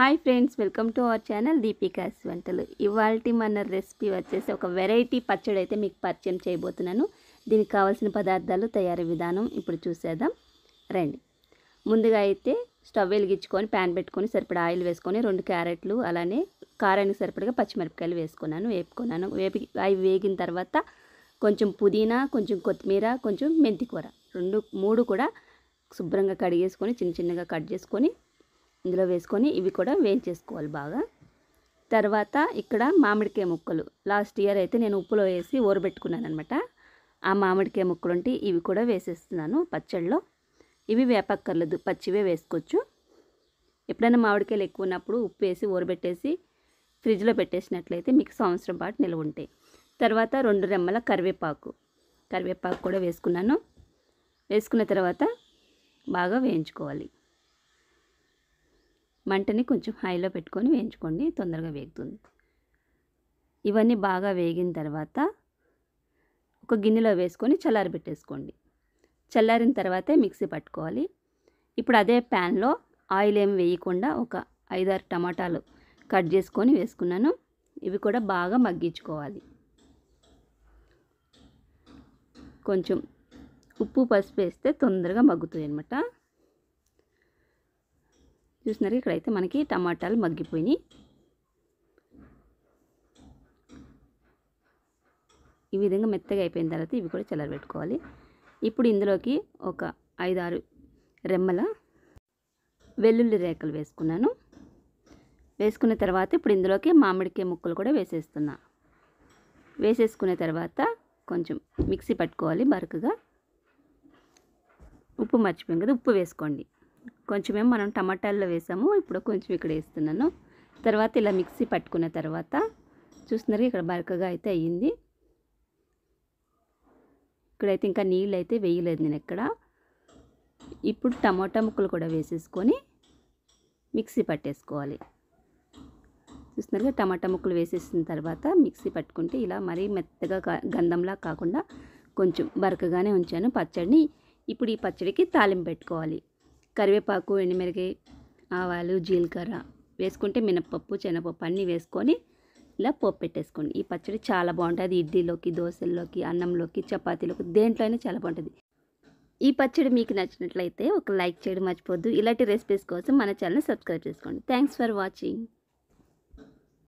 Hi friends welcome to our channel Deepika's వంటలు. ఇవాళ మన రెసిపీ వచ్చేసి ఒక వెరైటీ పచ్చడి అయితే మీకు పరిచయం చేయబోతున్నాను. దీనికి కావాల్సిన పదార్థాలు తయారీ విధానం ఇప్పుడు చూసేద్దాం. రండి. ముందుగా అయితే స్టవ్ వెలిగించుకొని ప్యాన్ పెట్టుకొని సరిపడా ఆయిల్ వేసుకొని రెండు క్యారెట్లు అలానే కారానికి సరిపడగా పచ్చిమిరపకాయలు వేసుకున్నాను వేపుకున్నాను. వేపి అవి వేగిన తర్వాత కొంచెం పుదీనా కొంచెం కొత్తిమీర కొంచెం మెంతికూర. రెండు మూడు కూడా శుభ్రంగా కడిగేసుకొని చిన్న చిన్నగా కట్ చేసుకొని ఇందులో వేసుకొని ఇవి కూడా వేయించేసుకోవాలి బాగా. తర్వాత ఇక్కడ మామిడికాయ ముక్కలు. లాస్ట్ ఇయర్ అయితే నేను ఉప్పులో వేసి ఊరబెట్టుకున్నాను అనమాట ఆ మామిడికాయ ముక్కలు ఉంటే ఇవి కూడా వేసేస్తున్నాను పచ్చళ్ళలో. ఇవి వేపక్కర్లేదు పచ్చివే వేసుకోవచ్చు. ఎప్పుడైనా మామిడికాయలు ఎక్కువ ఉన్నప్పుడు ఉప్పు వేసి ఊరబెట్టేసి ఫ్రిడ్జ్లో పెట్టేసినట్లయితే మీకు సంవత్సరం పాటు నిల్వ ఉంటాయి. తర్వాత రెండు రెమ్మల కరివేపాకు. కరివేపాకు కూడా వేసుకున్నాను. వేసుకున్న తర్వాత బాగా వేయించుకోవాలి. మంటని కొంచెం హైలో పెట్టుకొని వేయించుకోండి తొందరగా వేగుతుంది. ఇవన్నీ బాగా వేగిన తర్వాత ఒక గిన్నెలో వేసుకొని చల్లారి పెట్టేసుకోండి. చల్లారిన తర్వాతే మిక్సీ పట్టుకోవాలి. ఇప్పుడు అదే ప్యాన్లో ఆయిల్ ఏమి వేయకుండా ఒక ఐదారు టమాటాలు కట్ చేసుకొని వేసుకున్నాను. ఇవి కూడా బాగా మగ్గించుకోవాలి. కొంచెం ఉప్పు పసుపు వేస్తే తొందరగా మగ్గుతుంది అనమాట చూసినారు ఇక్కడైతే మనకి టమాటాలు మగ్గిపోయినాయి. ఈ విధంగా మెత్తగా అయిపోయిన తర్వాత ఇవి కూడా చల్లరబెట్టుకోవాలి ఇప్పుడు ఇందులోకి ఒక ఐదారు రెమ్మల వెల్లుల్లి రేకలు వేసుకున్నాను. వేసుకున్న తర్వాత ఇప్పుడు ఇందులోకి మామిడికాయ ముక్కలు కూడా వేసేస్తున్నా. వేసేసుకున్న తర్వాత కొంచెం మిక్సీ పట్టుకోవాలి బరకగా. ఉప్పు మర్చిపోయాం కదా ఉప్పు వేసుకోండి. కొంచెమేమో మనం టమాటాల్లో వేసాము. ఇప్పుడు కొంచెం ఇక్కడ వేస్తున్నాను. తర్వాత ఇలా మిక్సీ పట్టుకున్న తర్వాత చూస్తున్నారు ఇక్కడ బరకగా అయితే అయ్యింది. ఇక్కడైతే ఇంకా నీళ్ళు అయితే వేయలేదు నేను ఎక్కడ. ఇప్పుడు టమాటా ముక్కలు కూడా వేసేసుకొని మిక్సీ పట్టేసుకోవాలి. చూస్తున్నారుగా టమాటా ముక్కలు వేసేసిన తర్వాత మిక్సీ పట్టుకుంటే ఇలా మరీ మెత్తగా గంధంలా కాకుండా కొంచెం బరకగానే ఉంచాను పచ్చడిని. ఇప్పుడు ఈ పచ్చడికి తాలింపు పెట్టుకోవాలి. కరివేపాకు ఎండుమిరకాయ ఆవాలు జీలకర్ర వేసుకుంటే మినప్పప్పు శనగపప్పు అన్నీ వేసుకొని ఇలా పోపు పెట్టేసుకోండి. ఈ పచ్చడి చాలా బాగుంటుంది. ఇడ్లీలోకి దోశల్లోకి అన్నంలోకి చపాతీలోకి దేంట్లో అయినా చాలా బాగుంటుంది. ఈ పచ్చడి మీకు నచ్చినట్లయితే ఒక లైక్ చేయడం మర్చిపోద్దు ఇలాంటి రెసిపీస్ కోసం మన ఛానల్ సబ్స్క్రైబ్ చేసుకోండి. Thanks for watching